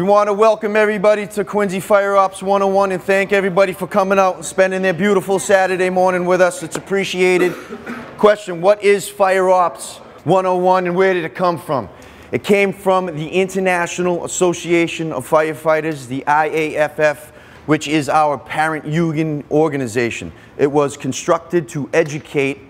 We want to welcome everybody to Quincy Fire Ops 101 and thank everybody for coming out and spending their beautiful Saturday morning with us. It's appreciated. Question, what is Fire Ops 101 and where did it come from? It came from the International Association of Firefighters, the IAFF, which is our parent union organization. It was constructed to educate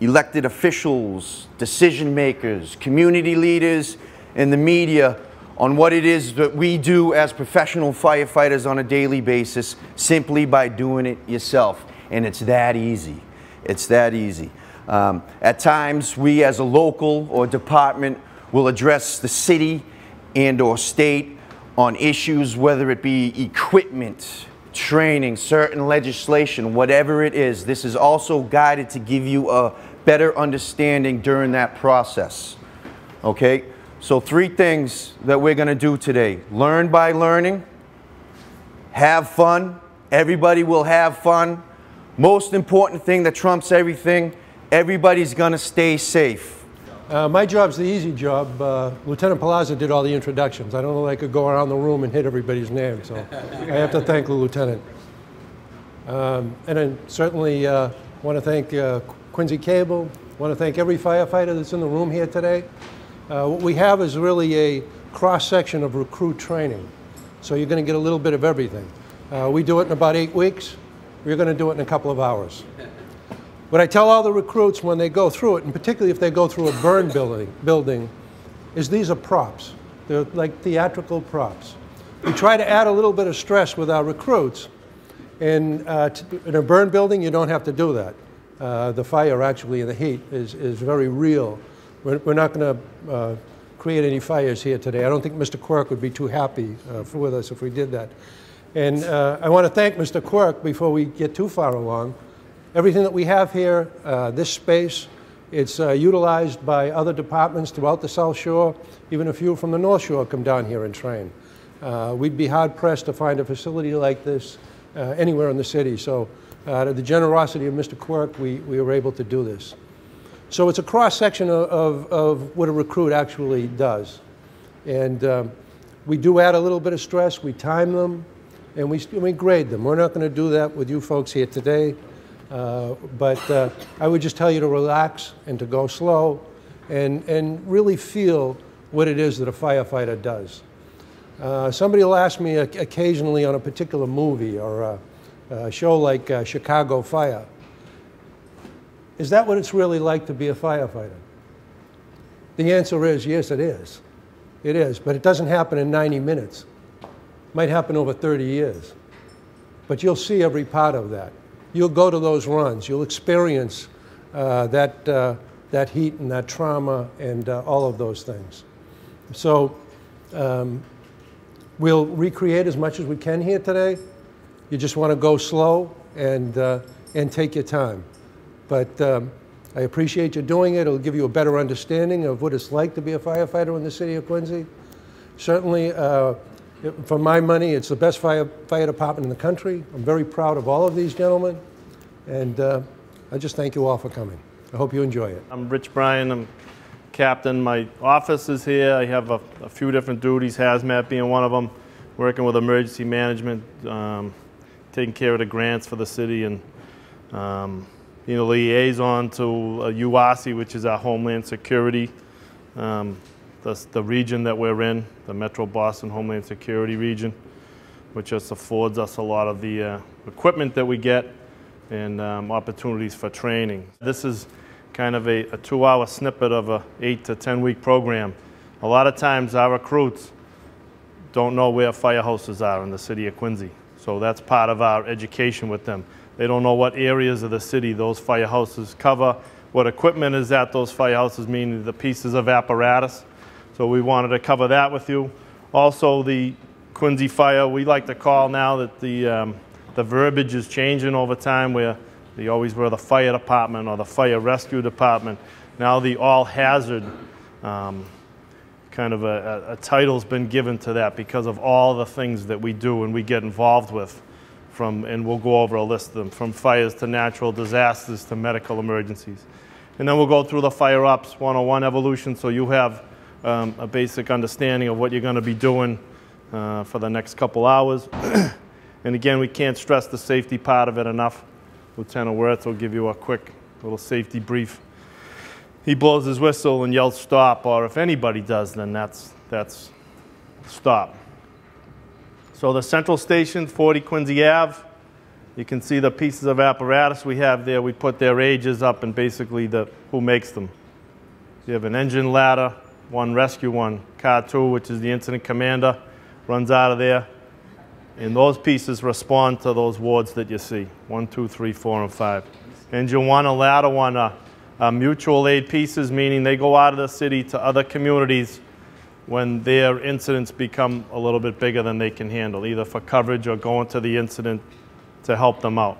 elected officials, decision makers, community leaders, and the media on what it is that we do as professional firefighters on a daily basis simply by doing it yourself. And it's that easy. It's that easy. Um, at times, we as a local or department will address the city and or state on issues, whether it be equipment, training, certain legislation, whatever it is. This is also guided to give you a better understanding during that process. Okay? So three things that we're going to do today. Learn by learning. Have fun. Everybody will have fun. Most important thing that trumps everything, everybody's going to stay safe. Uh, my job's the easy job. Uh, Lieutenant Palazzo did all the introductions. I don't know if I could go around the room and hit everybody's name, so I have to thank the lieutenant. Um, and I certainly uh, want to thank uh, Quincy Cable, want to thank every firefighter that's in the room here today. Uh, what we have is really a cross-section of recruit training. So you're going to get a little bit of everything. Uh, we do it in about eight weeks. We're going to do it in a couple of hours. What I tell all the recruits when they go through it, and particularly if they go through a burn building, building is these are props. They're like theatrical props. We try to add a little bit of stress with our recruits. And uh, in a burn building, you don't have to do that. Uh, the fire actually and the heat is, is very real. We're, we're not going to uh, create any fires here today. I don't think Mr. Quirk would be too happy uh, with us if we did that. And uh, I want to thank Mr. Quirk before we get too far along Everything that we have here, uh, this space, it's uh, utilized by other departments throughout the South Shore. Even a few from the North Shore come down here and train. Uh, we'd be hard pressed to find a facility like this uh, anywhere in the city. So out of the generosity of Mr. Quirk, we, we were able to do this. So it's a cross section of, of, of what a recruit actually does. And um, we do add a little bit of stress, we time them, and we, we grade them. We're not going to do that with you folks here today. Uh, but uh, I would just tell you to relax and to go slow and, and really feel what it is that a firefighter does. Uh, somebody will ask me occasionally on a particular movie or a, a show like uh, Chicago Fire, is that what it's really like to be a firefighter? The answer is yes, it is. It is, but it doesn't happen in 90 minutes. It might happen over 30 years. But you'll see every part of that you'll go to those runs. You'll experience uh, that, uh, that heat and that trauma and uh, all of those things. So um, we'll recreate as much as we can here today. You just want to go slow and, uh, and take your time. But um, I appreciate you doing it. It'll give you a better understanding of what it's like to be a firefighter in the city of Quincy. Certainly, uh, for my money, it's the best fire, fire department in the country. I'm very proud of all of these gentlemen, and uh, I just thank you all for coming. I hope you enjoy it. I'm Rich Bryan. I'm captain. My office is here. I have a, a few different duties, hazmat being one of them, working with emergency management, um, taking care of the grants for the city, and um, being a liaison to uh, UASI, which is our Homeland Security. Um, the, the region that we're in, the Metro Boston Homeland Security region, which just affords us a lot of the uh, equipment that we get and um, opportunities for training. This is kind of a, a two-hour snippet of a eight to 10 week program. A lot of times our recruits don't know where firehouses are in the city of Quincy. So that's part of our education with them. They don't know what areas of the city those firehouses cover, what equipment is at those firehouses, meaning the pieces of apparatus. So we wanted to cover that with you. Also, the Quincy Fire, we like to call now that the, um, the verbiage is changing over time where they always were the fire department or the fire rescue department. Now the all hazard um, kind of a, a, a title's been given to that because of all the things that we do and we get involved with from, and we'll go over a list of them, from fires to natural disasters to medical emergencies. And then we'll go through the Fire Ops 101 evolution so you have um, a basic understanding of what you're going to be doing uh, for the next couple hours. and again, we can't stress the safety part of it enough. Lieutenant Wirth will give you a quick little safety brief. He blows his whistle and yells stop, or if anybody does, then that's, that's stop. So the central station, 40 Quincy Ave, you can see the pieces of apparatus we have there. We put their ages up and basically the, who makes them. You have an engine ladder, one rescue, one car two, which is the incident commander, runs out of there. And those pieces respond to those wards that you see, one, two, three, four, and five. Engine one and ladder one are, are mutual aid pieces, meaning they go out of the city to other communities when their incidents become a little bit bigger than they can handle, either for coverage or going to the incident to help them out.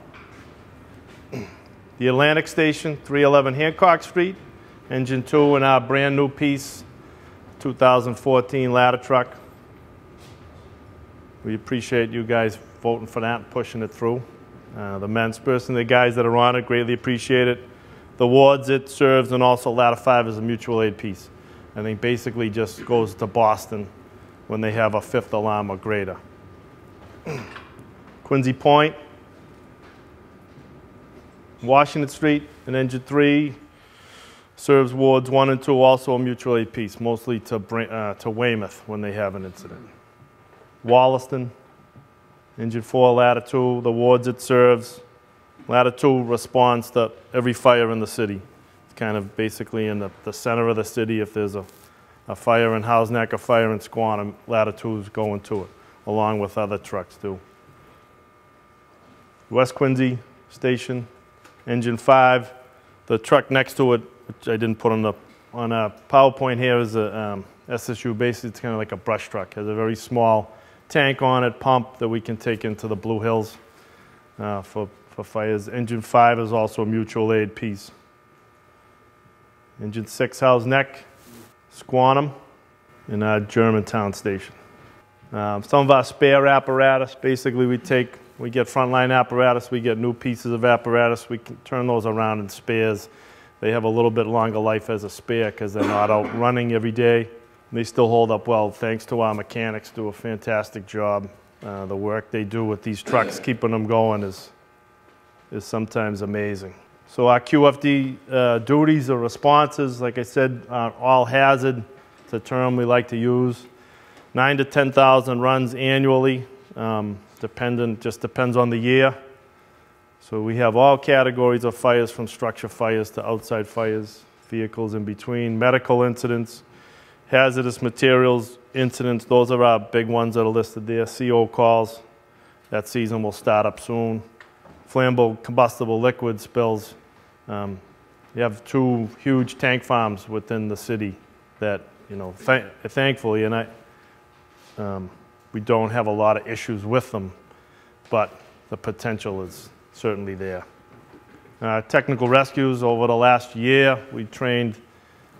The Atlantic Station, 311 Hancock Street, engine two in our brand new piece, 2014 ladder truck. We appreciate you guys voting for that and pushing it through. Uh, the men's person, the guys that are on it, greatly appreciate it. The wards it serves, and also ladder five is a mutual aid piece. I think basically just goes to Boston when they have a fifth alarm or greater. Quincy Point, Washington Street, and Engine 3 serves wards 1 and 2, also a mutual aid piece, mostly to, uh, to Weymouth when they have an incident. Wollaston, Engine 4, Ladder 2, the wards it serves. Ladder 2 responds to every fire in the city. Kind of basically in the, the center of the city. If there's a, a fire in Houghs Neck, a fire in Squantum, 2 going to it, along with other trucks too. West Quincy Station, Engine 5. The truck next to it, which I didn't put on the on a PowerPoint here, is a um, SSU. Basically, it's kind of like a brush truck. It Has a very small tank on it, pump that we can take into the Blue Hills uh, for, for fires. Engine 5 is also a mutual aid piece. Engine 6 Houghs Neck, Squantum, and our Germantown station. Um, some of our spare apparatus, basically we take, we get frontline apparatus, we get new pieces of apparatus, we can turn those around in spares. They have a little bit longer life as a spare because they're not out running every day. They still hold up well thanks to our mechanics do a fantastic job. Uh, the work they do with these trucks, keeping them going is, is sometimes amazing. So our QFD uh, duties or responses, like I said, are all hazard. It's a term we like to use. Nine to 10,000 runs annually, um, dependent, just depends on the year. So we have all categories of fires from structure fires to outside fires, vehicles in between, medical incidents, hazardous materials incidents, those are our big ones that are listed there. CO calls, that season will start up soon. Flammable combustible liquid spills. Um, you have two huge tank farms within the city that, you know, th thankfully, and I, um, we don't have a lot of issues with them, but the potential is certainly there. Uh, technical rescues over the last year, we trained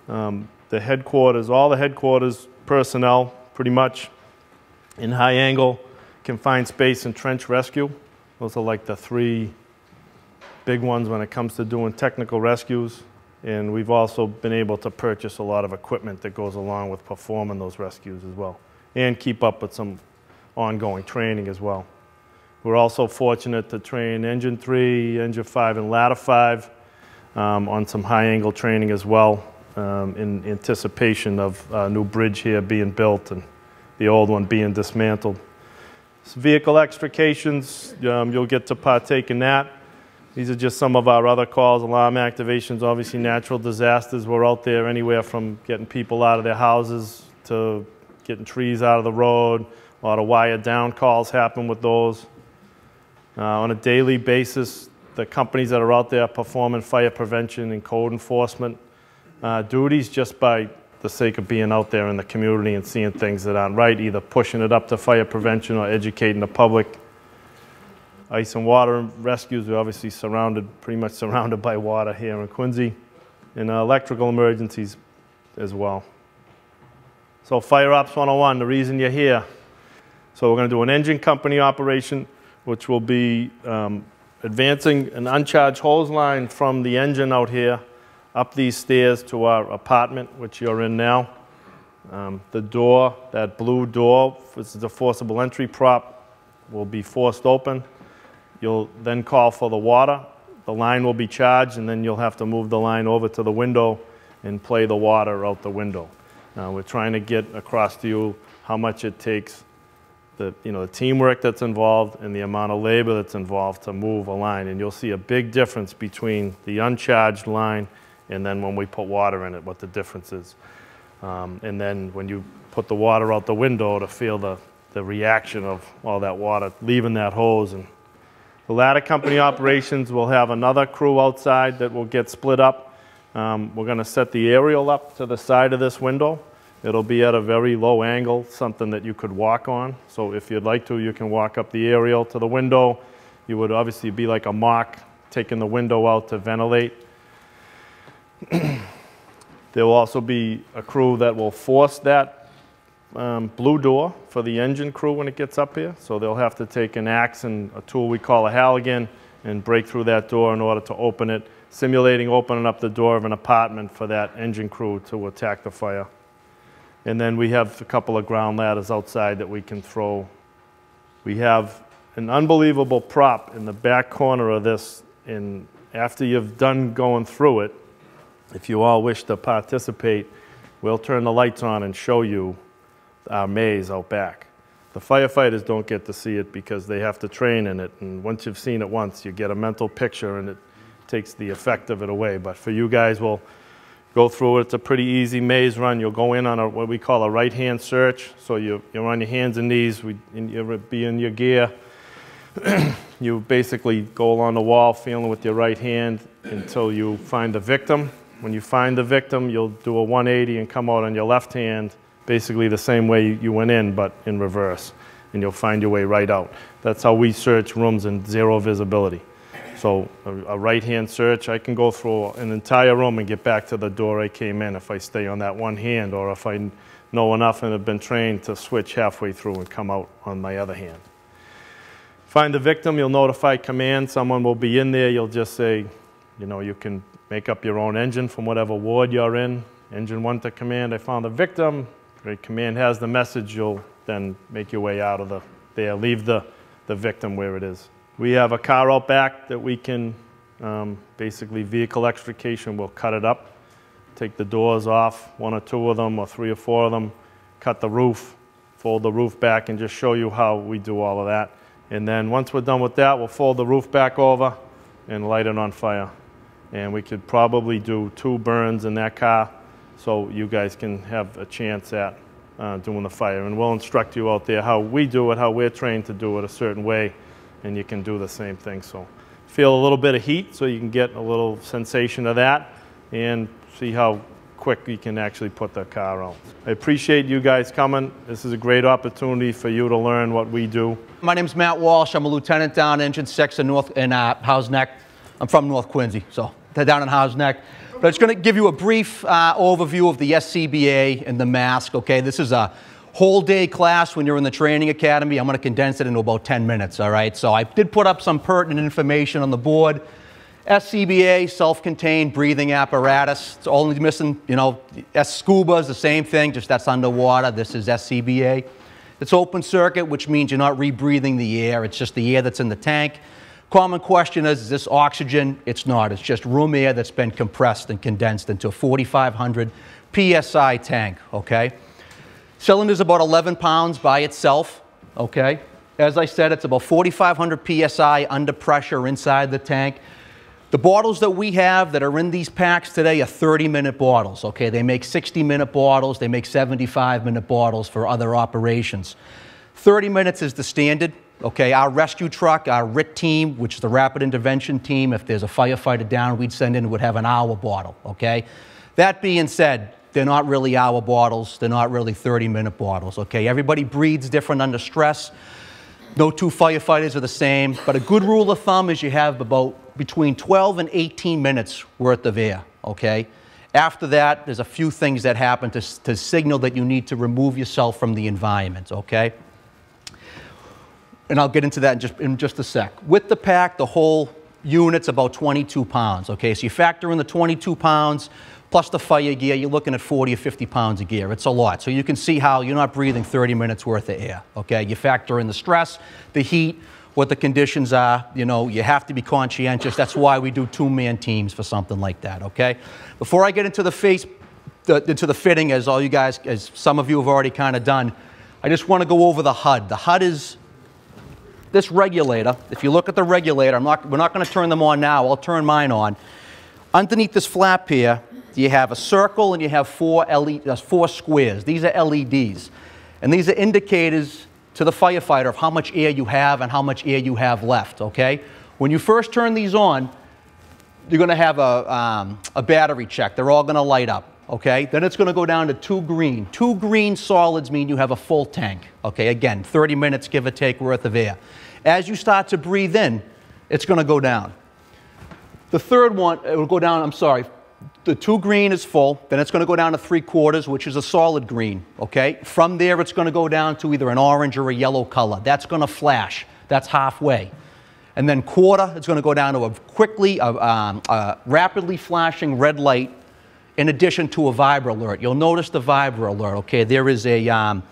um, the headquarters, all the headquarters personnel, pretty much in high angle, confined space, and trench rescue. Those are like the three big ones when it comes to doing technical rescues. And we've also been able to purchase a lot of equipment that goes along with performing those rescues as well, and keep up with some ongoing training as well. We're also fortunate to train Engine 3, Engine 5, and Ladder 5 um, on some high angle training as well um, in anticipation of a new bridge here being built and the old one being dismantled. Vehicle extrications, um, you'll get to partake in that. These are just some of our other calls, alarm activations, obviously natural disasters. We're out there anywhere from getting people out of their houses to getting trees out of the road. A lot of wire down calls happen with those. Uh, on a daily basis, the companies that are out there performing fire prevention and code enforcement uh, duties just by the sake of being out there in the community and seeing things that aren't right, either pushing it up to fire prevention or educating the public. Ice and water rescues, we're obviously surrounded, pretty much surrounded by water here in Quincy, and uh, electrical emergencies as well. So Fire Ops 101, the reason you're here. So we're going to do an engine company operation, which will be um, advancing an uncharged hose line from the engine out here up these stairs to our apartment, which you're in now. Um, the door, that blue door, this is a forcible entry prop, will be forced open. You'll then call for the water. The line will be charged, and then you'll have to move the line over to the window and play the water out the window. Uh, we're trying to get across to you how much it takes, the, you know, the teamwork that's involved and the amount of labor that's involved to move a line. And you'll see a big difference between the uncharged line and then when we put water in it, what the difference is. Um, and then when you put the water out the window to feel the, the reaction of all that water leaving that hose. And the ladder company operations will have another crew outside that will get split up. Um, we're going to set the aerial up to the side of this window. It'll be at a very low angle, something that you could walk on. So if you'd like to, you can walk up the aerial to the window. You would obviously be like a mock, taking the window out to ventilate. there will also be a crew that will force that um, blue door for the engine crew when it gets up here. So they'll have to take an axe and a tool we call a Halligan and break through that door in order to open it, simulating opening up the door of an apartment for that engine crew to attack the fire. And then we have a couple of ground ladders outside that we can throw. We have an unbelievable prop in the back corner of this. And after you've done going through it, if you all wish to participate, we'll turn the lights on and show you our maze out back. The firefighters don't get to see it because they have to train in it. And once you've seen it once, you get a mental picture and it takes the effect of it away. But for you guys, we'll go through it. It's a pretty easy maze run. You'll go in on a, what we call a right-hand search. So you, you're on your hands and knees. We, you'll be in your gear. you basically go along the wall feeling with your right hand until you find the victim. When you find the victim, you'll do a 180 and come out on your left hand, basically the same way you went in, but in reverse. And you'll find your way right out. That's how we search rooms in zero visibility. So a, right-hand search, I can go through an entire room and get back to the door I came in if I stay on that one hand, or if I know enough and have been trained to switch halfway through and come out on my other hand. Find the victim, you'll notify command, someone will be in there, you'll just say, you know, you can make up your own engine from whatever ward you're in. Engine one to command, I found the victim. Great command has the message, you'll then make your way out of the, there, leave the, the victim where it is. We have a car out back that we can, um, basically vehicle extrication, we'll cut it up, take the doors off, one or two of them or three or four of them, cut the roof, fold the roof back and just show you how we do all of that. And then once we're done with that, we'll fold the roof back over and light it on fire and we could probably do two burns in that car so you guys can have a chance at uh, doing the fire. And we'll instruct you out there how we do it, how we're trained to do it a certain way, and you can do the same thing. So feel a little bit of heat so you can get a little sensation of that and see how quick you can actually put the car out. I appreciate you guys coming. This is a great opportunity for you to learn what we do. My name's Matt Walsh. I'm a lieutenant down Engine 6 in North in uh, Houghs Neck. I'm from North Quincy, so down in Houghs Neck. But it's going to give you a brief uh, overview of the SCBA and the mask. Okay, this is a whole day class when you're in the training academy. I'm going to condense it into about 10 minutes. All right, so I did put up some pertinent information on the board. SCBA, self-contained breathing apparatus. It's only missing, you know, scuba is the same thing, just that's underwater. This is SCBA. It's open circuit, which means you're not rebreathing the air. It's just the air that's in the tank. Common question is, is this oxygen? It's not. It's just room air that's been compressed and condensed into a 4,500 PSI tank, okay? Cylinder's about 11 pounds by itself, okay? As I said, it's about 4,500 PSI under pressure inside the tank. The bottles that we have that are in these packs today are 30-minute bottles, okay? They make 60-minute bottles. They make 75-minute bottles for other operations. 30 minutes is the standard. Okay, our rescue truck, our RIT team, which is the rapid intervention team, if there's a firefighter down, we'd send in, would have an hour bottle. Okay, that being said, they're not really hour bottles, they're not really 30 minute bottles. Okay, everybody breathes different under stress. No two firefighters are the same, but a good rule of thumb is you have about between 12 and 18 minutes worth of air. Okay, after that, there's a few things that happen to, to signal that you need to remove yourself from the environment. Okay and I'll get into that in just, in just a sec. With the pack, the whole unit's about 22 pounds, okay? So you factor in the 22 pounds, plus the fire gear, you're looking at 40 or 50 pounds of gear. It's a lot. So you can see how you're not breathing 30 minutes worth of air, okay? You factor in the stress, the heat, what the conditions are, you know, you have to be conscientious. That's why we do two-man teams for something like that, okay? Before I get into the face, the, into the fitting, as all you guys, as some of you have already kind of done, I just want to go over the HUD. The HUD is this regulator. If you look at the regulator, I'm not, we're not going to turn them on now. I'll turn mine on. Underneath this flap here, you have a circle and you have four, LED, uh, four squares. These are LEDs. And these are indicators to the firefighter of how much air you have and how much air you have left, okay? When you first turn these on, you're going to have a, um, a battery check. They're all going to light up, okay? Then it's going to go down to two green. Two green solids mean you have a full tank, okay? Again, 30 minutes, give or take, worth of air. As you start to breathe in, it's going to go down. The third one, it will go down, I'm sorry, the two green is full, then it's going to go down to three quarters, which is a solid green, okay? From there, it's going to go down to either an orange or a yellow color. That's going to flash. That's halfway. And then quarter, it's going to go down to a quickly, a, um, rapidly flashing red light in addition to a vibra alert. You'll notice the vibra alert, okay? There is a, um,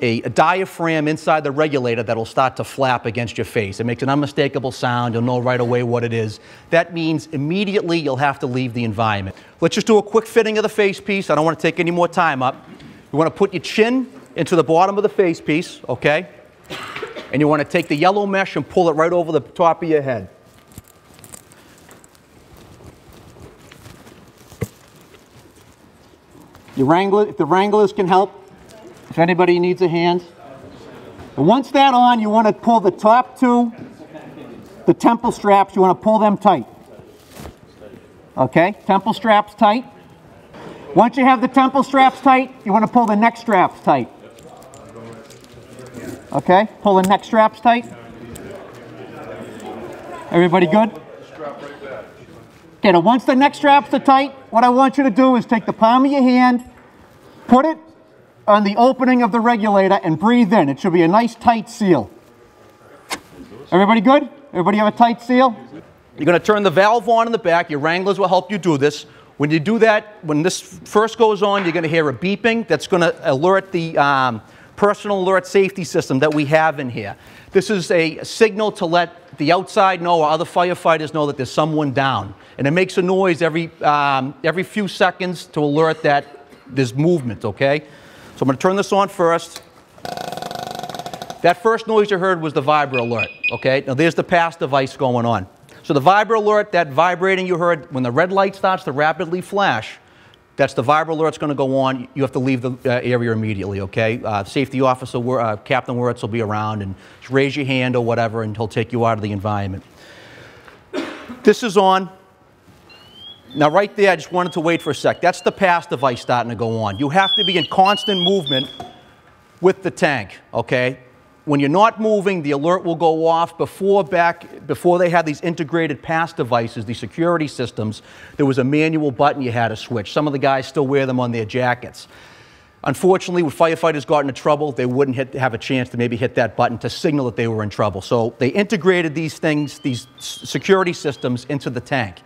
a, a, diaphragm inside the regulator that'll start to flap against your face. It makes an unmistakable sound. You'll know right away what it is. That means immediately you'll have to leave the environment. Let's just do a quick fitting of the face piece. I don't want to take any more time up. You want to put your chin into the bottom of the face piece, okay? And you want to take the yellow mesh and pull it right over the top of your head. Your wrangler, if the wranglers can help, if anybody needs a hand. And once that on, you want to pull the top two, the temple straps, you want to pull them tight. Okay, temple straps tight. Once you have the temple straps tight, you want to pull the neck straps tight. Okay, pull the neck straps tight. Everybody good? Okay, now once the neck straps are tight, what I want you to do is take the palm of your hand, put it on the opening of the regulator and breathe in. It should be a nice tight seal. Everybody good? Everybody have a tight seal? You're going to turn the valve on in the back. Your wranglers will help you do this. When you do that, when this first goes on, you're going to hear a beeping that's going to alert the um, personal alert safety system that we have in here. This is a signal to let the outside know or other firefighters know that there's someone down. And it makes a noise every, um, every few seconds to alert that there's movement, okay? So I'm to turn this on first. That first noise you heard was the vibra alert, okay? Now there's the pass device going on. So the vibra alert, that vibrating you heard, when the red light starts to rapidly flash, that's the vibra alert's going to go on. You have to leave the uh, area immediately, okay? Uh, safety officer, uh, Captain Wirtz will be around and just raise your hand or whatever and he'll take you out of the environment. This is on. Now, right there, I just wanted to wait for a sec. That's the pass device starting to go on. You have to be in constant movement with the tank, okay? When you're not moving, the alert will go off. Before back, before they had these integrated pass devices, these security systems, there was a manual button you had to switch. Some of the guys still wear them on their jackets. Unfortunately, when firefighters got into trouble, they wouldn't hit, have a chance to maybe hit that button to signal that they were in trouble. So they integrated these things, these security systems into the tank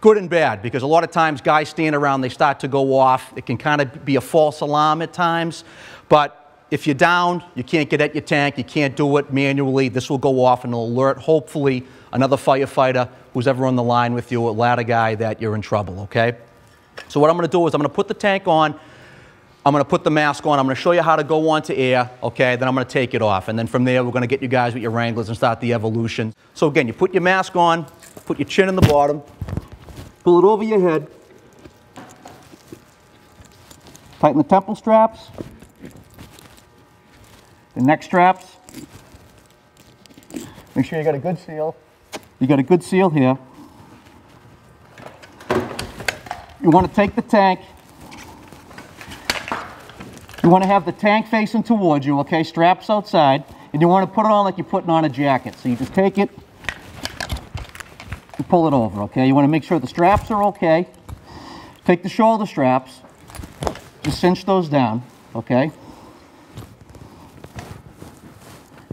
good and bad because a lot of times guys stand around, they start to go off. It can kind of be a false alarm at times. But if you're down, you can't get at your tank, you can't do it manually, this will go off and alert, hopefully, another firefighter who's ever on the line with you, a ladder guy, that you're in trouble, okay? So what I'm going to do is I'm going to put the tank on, I'm going to put the mask on, I'm going to show you how to go onto air, okay? Then I'm going to take it off. And then from there, we're going to get you guys with your wranglers and start the evolution. So again, you put your mask on, put your chin in the bottom, Pull it over your head. Tighten the temple straps. The neck straps. Make sure you got a good seal. You got a good seal here. You want to take the tank. You want to have the tank facing towards you, okay? Straps outside. And you want to put it on like you're putting on a jacket. So you just take it, and pull it over, okay? You want to make sure the straps are okay. Take the shoulder straps, just cinch those down, okay?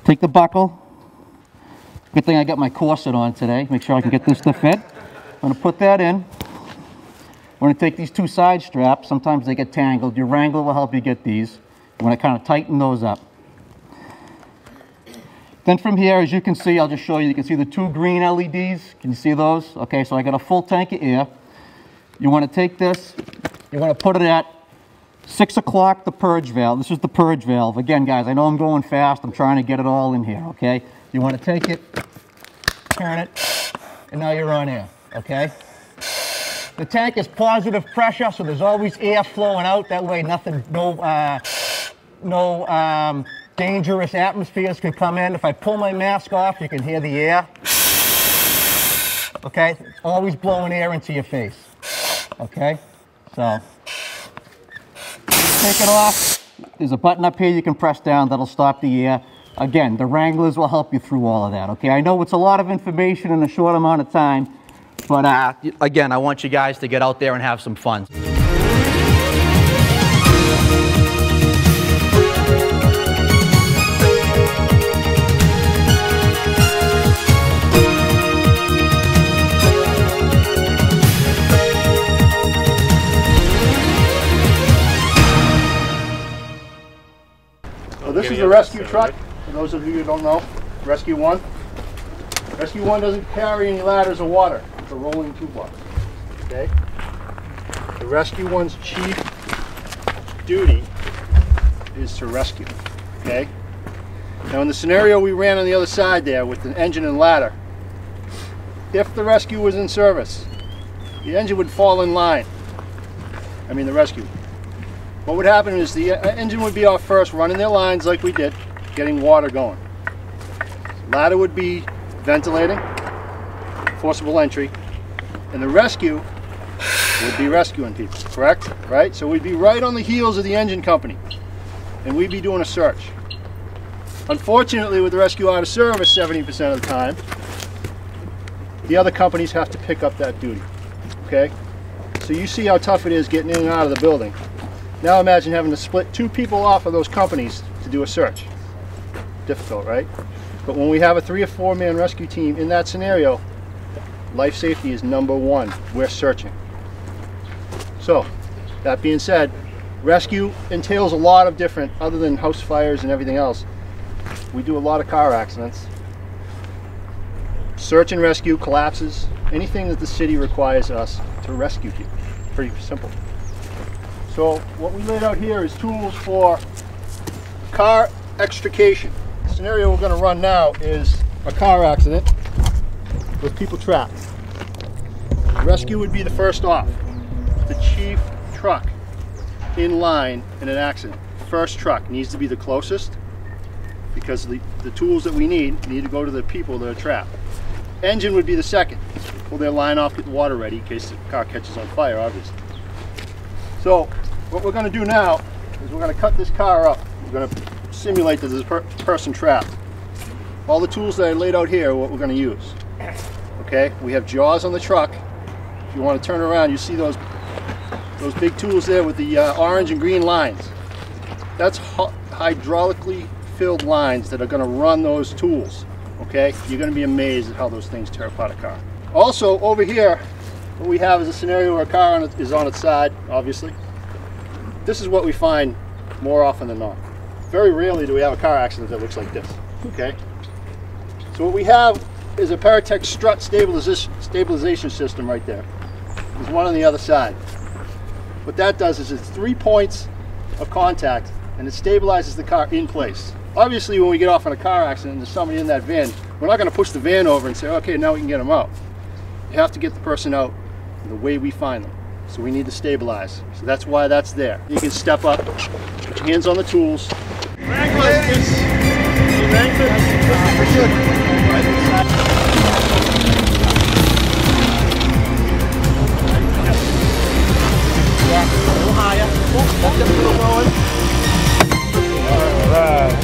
Take the buckle. Good thing I got my corset on today. Make sure I can get this to fit. I'm going to put that in. We're going to take these two side straps. Sometimes they get tangled. Your Wrangler will help you get these. You want to kind of tighten those up. Then from here, as you can see, I'll just show you, you can see the two green LEDs. Can you see those? Okay, so I got a full tank of air. You want to take this, you want to put it at 6 o'clock, the purge valve. This is the purge valve. Again, guys, I know I'm going fast. I'm trying to get it all in here, okay? You want to take it, turn it, and now you're on air, okay? The tank is positive pressure, so there's always air flowing out. That way nothing, no, uh, no um, dangerous atmospheres can come in. If I pull my mask off, you can hear the air. Okay, always blowing air into your face. Okay, so take it off. There's a button up here you can press down that'll stop the air. Again, the Wranglers will help you through all of that, okay? I know it's a lot of information in a short amount of time, but uh, again, I want you guys to get out there and have some fun. Is a rescue truck, for those of you who don't know, Rescue One. Rescue One doesn't carry any ladders or water, it's a rolling toolbox, okay? The Rescue One's chief duty is to rescue, okay? Now in the scenario we ran on the other side there with the engine and ladder, if the rescue was in service, the engine would fall in line. I mean the rescue. What would happen is the uh, engine would be off first, running their lines like we did, getting water going. Ladder would be ventilating, forcible entry, and the rescue would be rescuing people, correct? Right? So we'd be right on the heels of the engine company, and we'd be doing a search. Unfortunately, with the rescue out of service 70% of the time, the other companies have to pick up that duty, okay? So you see how tough it is getting in and out of the building. Now imagine having to split two people off of those companies to do a search. Difficult, right? But when we have a three or four man rescue team in that scenario, life safety is number one. We're searching. So, that being said, rescue entails a lot of different, other than house fires and everything else, we do a lot of car accidents. Search and rescue, collapses, anything that the city requires us to rescue people. Pretty simple. So what we laid out here is tools for car extrication. The scenario we're going to run now is a car accident with people trapped. Rescue would be the first off. The chief truck in line in an accident. First truck needs to be the closest because the, the tools that we need need to go to the people that are trapped. Engine would be the second. Pull their line off, get the water ready in case the car catches on fire, obviously. So what we're going to do now is we're going to cut this car up. We're going to simulate that a per person trapped. All the tools that I laid out here are what we're going to use. Okay, we have jaws on the truck. If you want to turn around, you see those those big tools there with the uh, orange and green lines. That's hydraulically filled lines that are going to run those tools. Okay, you're going to be amazed at how those things tear apart a car. Also, over here, what we have is a scenario where a car is on its side, obviously. This is what we find more often than not. Very rarely do we have a car accident that looks like this, okay? So what we have is a Paratech strut stabilization, stabilization system right there. There's one on the other side. What that does is it's three points of contact and it stabilizes the car in place. Obviously, when we get off in a car accident and there's somebody in that van, we're not going to push the van over and say, okay, now we can get them out. You have to get the person out the way we find them. So we need to stabilize. So that's why that's there. You can step up, put your hands on the tools. Alright.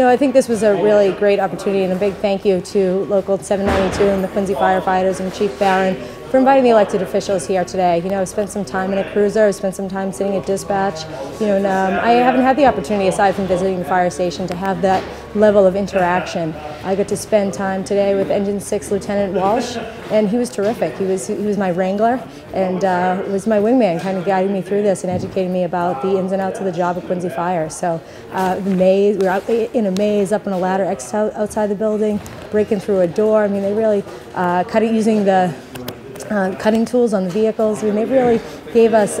You know, I think this was a really great opportunity, and a big thank you to Local 792 and the Quincy firefighters and Chief Barron for inviting the elected officials here today. You know, I've spent some time in a cruiser, I've spent some time sitting at dispatch. You know, and um, I haven't had the opportunity, aside from visiting the fire station, to have that level of interaction. I got to spend time today with Engine 6 Lieutenant Walsh, and he was terrific. He was, he was my wrangler and uh, was my wingman, kind of guiding me through this and educating me about the ins and outs of the job at Quincy Fire. So uh, the maze, we were out in a maze, up on a ladder outside the building, breaking through a door. I mean, they really uh, cut it using the uh, cutting tools on the vehicles. I mean, they really gave us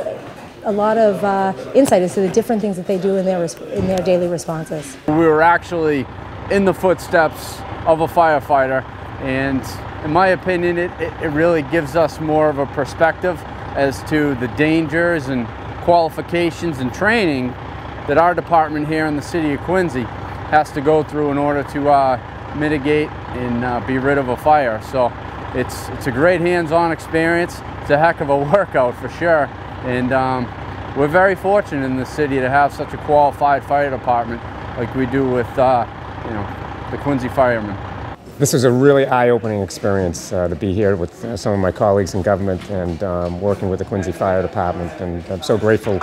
a lot of uh, insight as to the different things that they do in their in their daily responses. We were actually in the footsteps of a firefighter, and in my opinion, it, it, it really gives us more of a perspective as to the dangers and qualifications and training that our department here in the city of Quincy has to go through in order to uh, mitigate and uh, be rid of a fire. So it's, it's a great hands-on experience. It's a heck of a workout for sure. And um, we're very fortunate in the city to have such a qualified fire department like we do with, uh, you know, the Quincy firemen. This was a really eye-opening experience uh, to be here with uh, some of my colleagues in government and um, working with the Quincy Fire Department. And I'm so grateful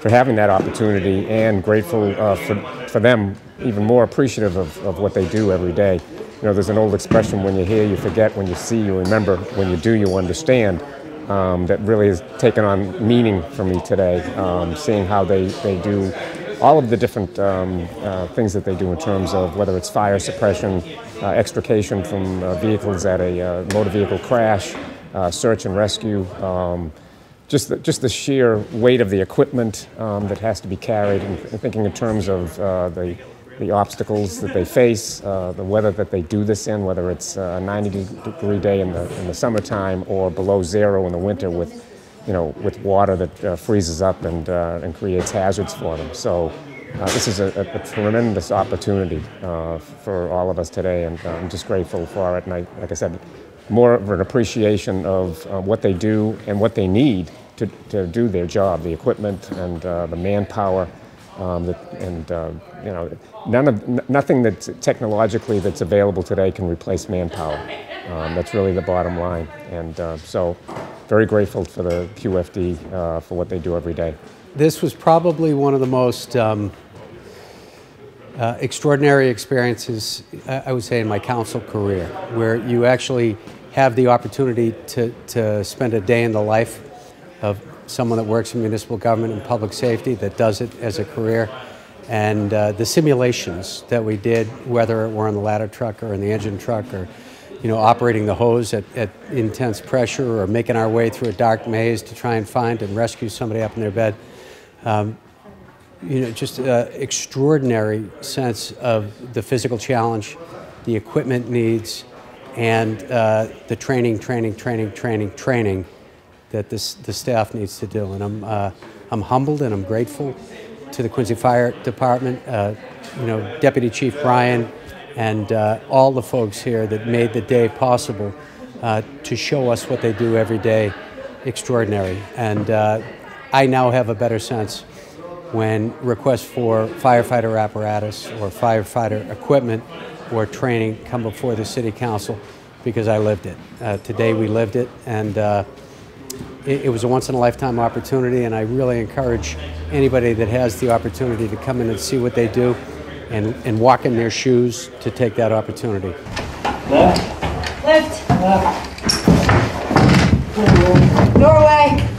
for having that opportunity and grateful uh, for, for them, even more appreciative of, of what they do every day. You know, there's an old expression, when you hear, you forget, when you see, you remember, when you do, you understand. Um, that really has taken on meaning for me today, um, seeing how they, they do all of the different um, uh, things that they do in terms of whether it's fire suppression, uh, extrication from uh, vehicles at a uh, motor vehicle crash, uh, search and rescue, um, just, the, just the sheer weight of the equipment um, that has to be carried, and, and thinking in terms of uh, the, the obstacles that they face, uh, the weather that they do this in, whether it's a 90 degree day in the, in the summertime or below zero in the winter with you know, with water that uh, freezes up and, uh, and creates hazards for them. So uh, this is a, a, tremendous opportunity uh, for all of us today, and uh, I'm just grateful for it. And I, like I said, more of an appreciation of uh, what they do and what they need to, to do their job, the equipment and the manpower. Um, and you know, none of nothing that technologically that's available today can replace manpower. Um, that's really the bottom line, and so very grateful for the QFD uh, for what they do every day. This was probably one of the most um, uh, extraordinary experiences, I would say, in my council career, where you actually have the opportunity to, to spend a day in the life of someone that works in municipal government and public safety that does it as a career. And uh, the simulations that we did, whether we're on the ladder truck or in the engine truck or you know, operating the hose at, at, intense pressure or making our way through a dark maze to try and find and rescue somebody up in their bed. Um, you know, just an extraordinary sense of the physical challenge, the equipment needs, and uh, the training, training, training, training, training that this, the staff needs to do. And I'm, uh, I'm humbled and I'm grateful to the Quincy Fire Department. Uh, you know, Deputy Chief Brian, and uh, all the folks here that made the day possible uh, to show us what they do every day extraordinary. And uh, I now have a better sense when requests for firefighter apparatus or firefighter equipment or training come before the City Council because I lived it. Uh, today we lived it, and it, it was a once in a lifetime opportunity, and I really encourage anybody that has the opportunity to come in and see what they do and, and walk in their shoes to take that opportunity. Left. Left. Left. Doorway.